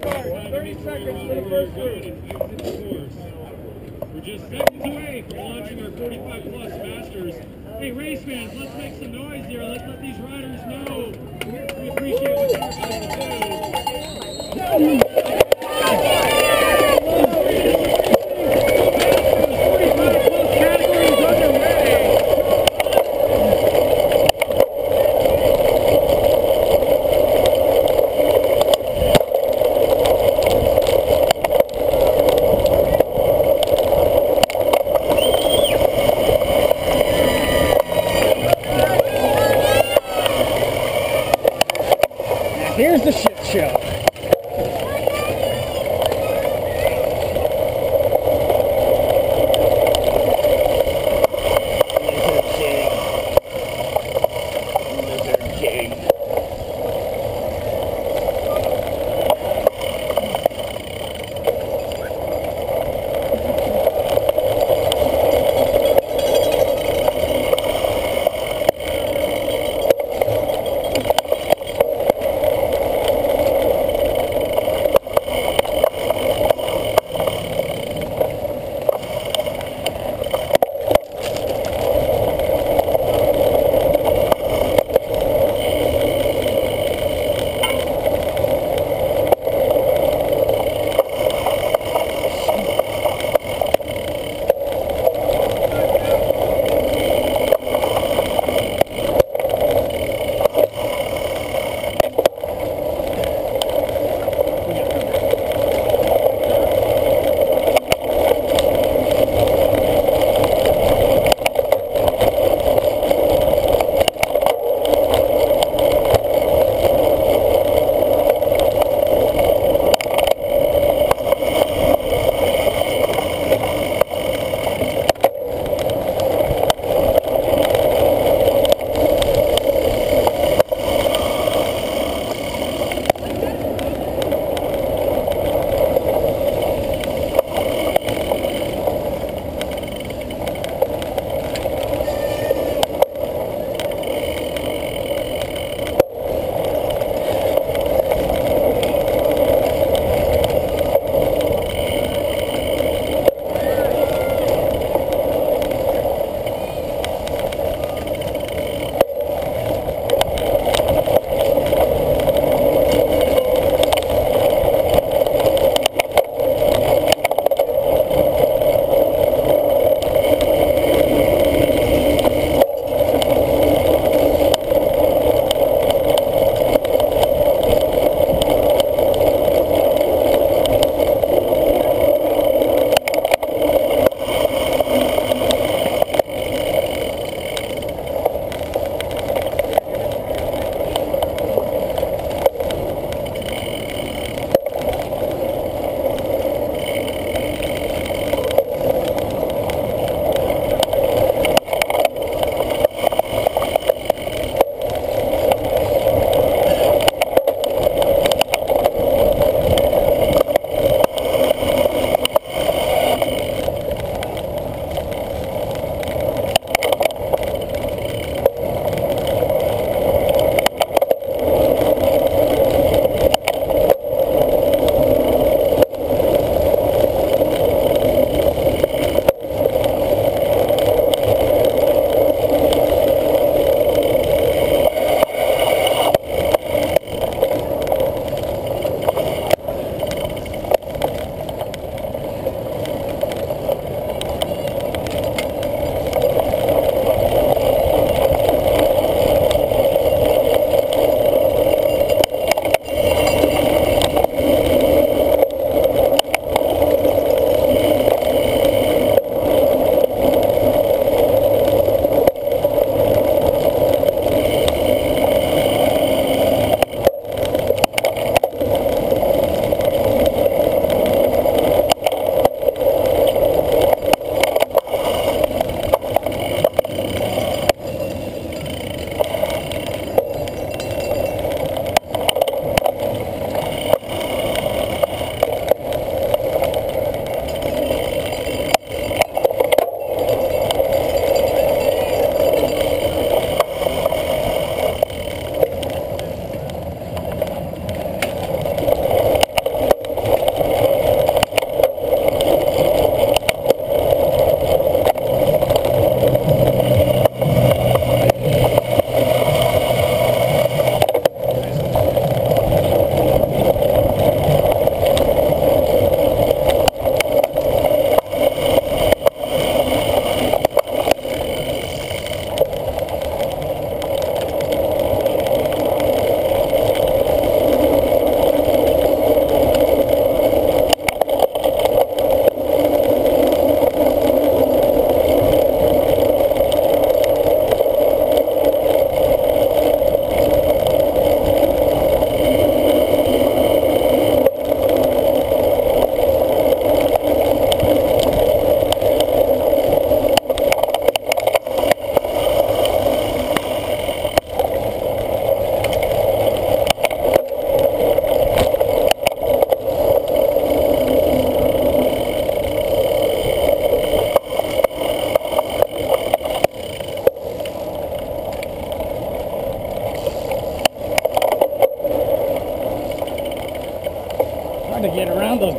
30 seconds for the first group. We're just seconds away from launching our 45 plus masters. Hey, race fans, let's make some noise here. Let's let these riders know we appreciate what they're about to do.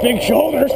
Big shoulders.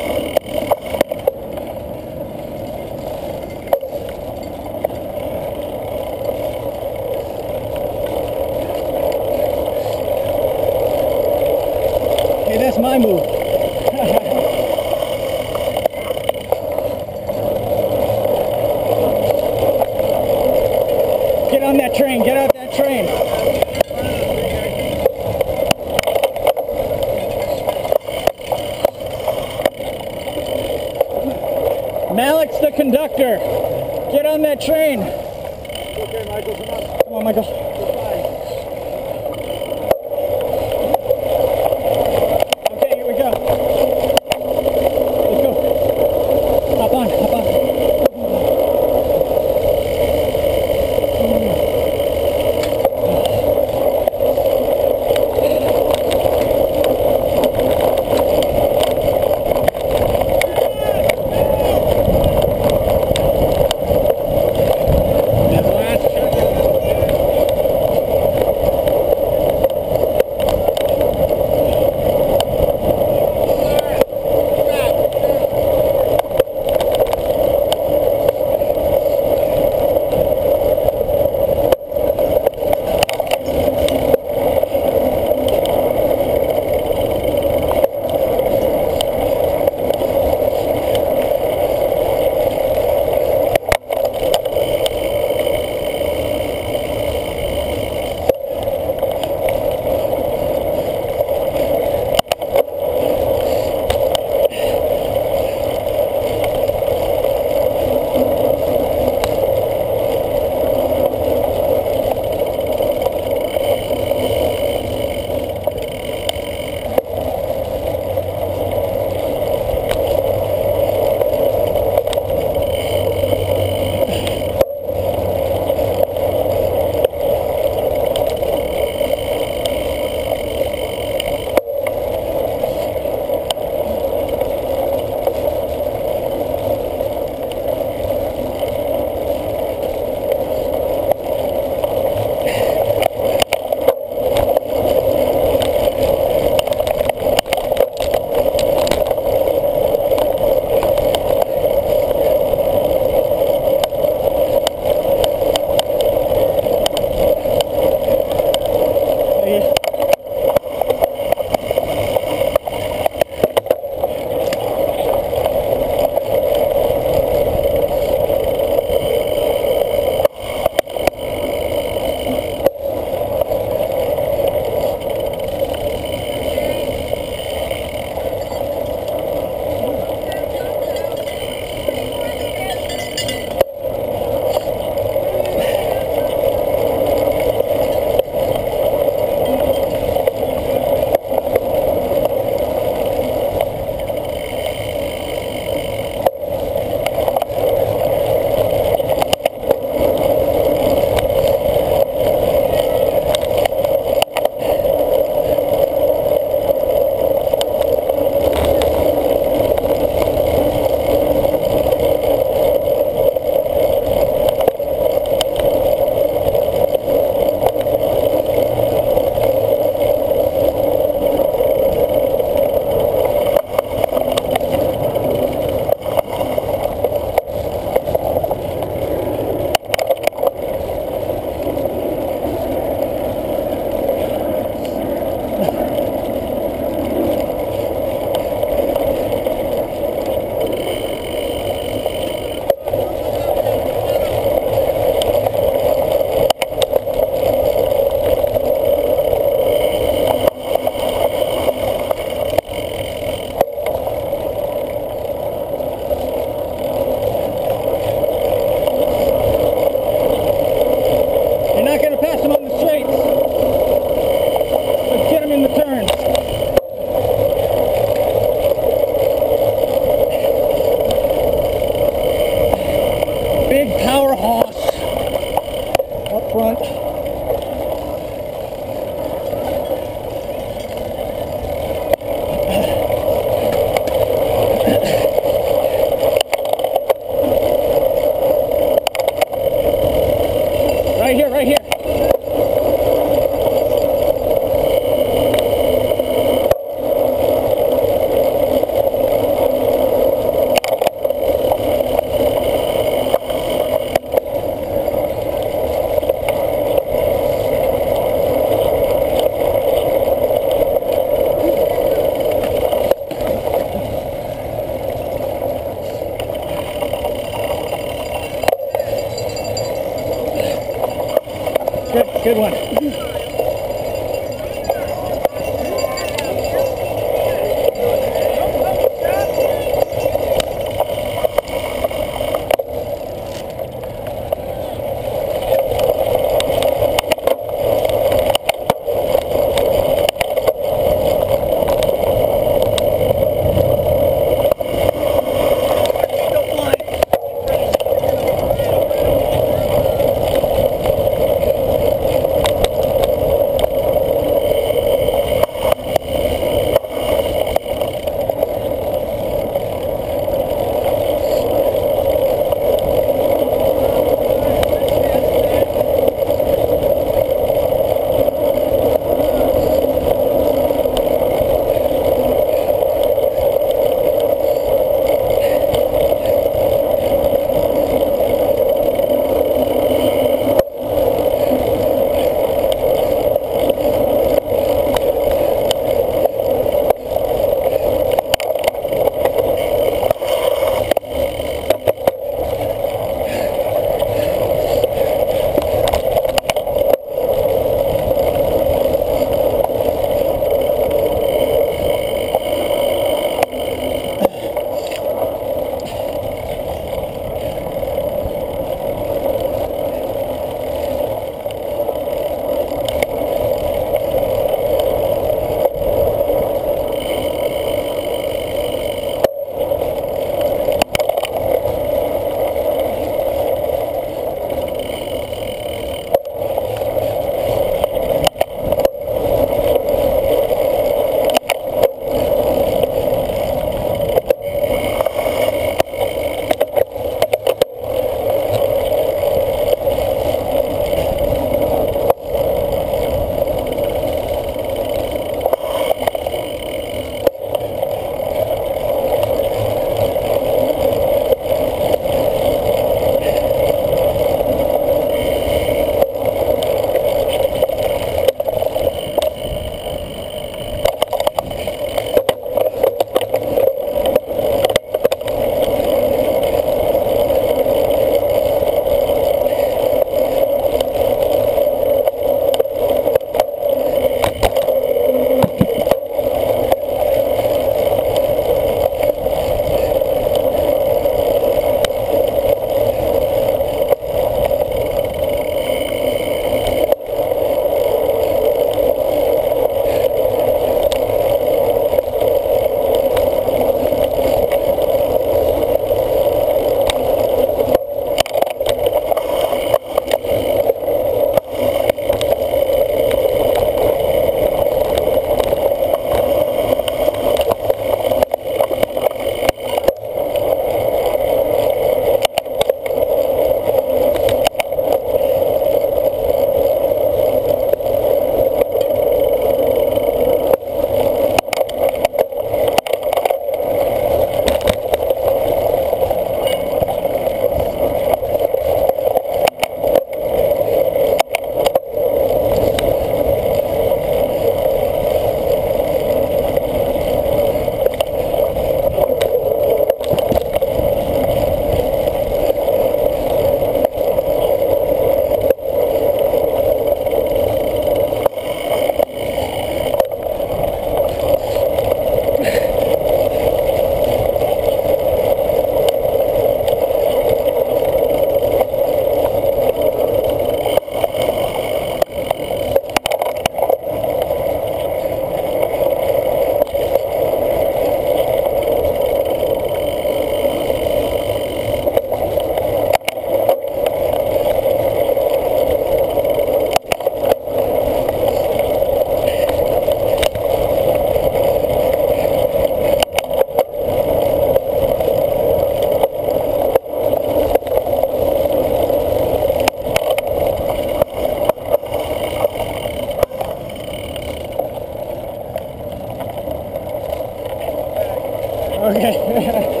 Okay.